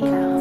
Daddy.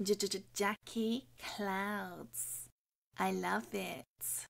J J Jackie Clouds. I love it.